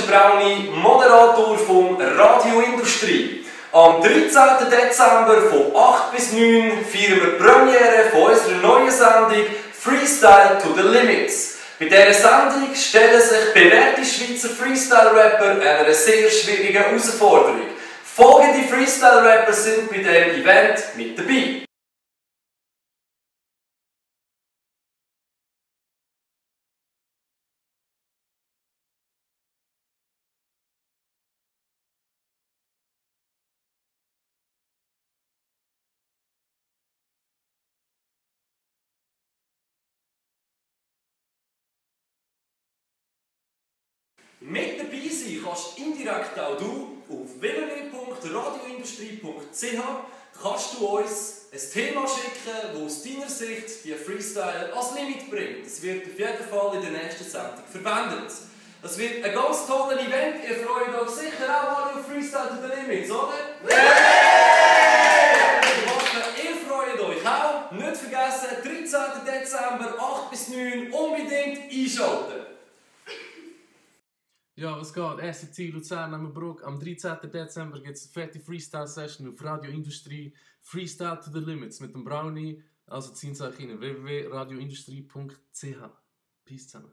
ist der Brownie, Moderator vom Radio Industrie. Am 13. Dezember von 8 bis 9 feiern wir die Premiere von unserer neuen Sendung Freestyle to the Limits. Bei dieser Sendung stellen sich bewährte Schweizer Freestyle-Rapper einer sehr schwierigen Herausforderung. Folgende Freestyle-Rapper sind bei diesem Event mit dabei. Mit dabei sein kannst indirekt auch du auf www.radioindustrie.ch kannst du uns ein Thema schicken, das aus deiner Sicht die Freestyle als Limit bringt. Es wird auf jeden Fall in der nächsten Sendung verwendet. Es wird ein ganz tolles Event. Ihr freut euch sicher auch mal auf Freestyle to the Limits, oder? Yeah! Ihr freut euch auch. Nicht vergessen, 13. Dezember, 8 bis 9, unbedingt einschalten. Ja, was geht? SCT Luzern am Bruck. Am 13. Dezember gibt es eine fette Freestyle-Session auf Radio Industrie. Freestyle to the Limits mit dem Brownie. Also ziehen Sie euch rein. www.radioindustrie.ch. Peace zusammen.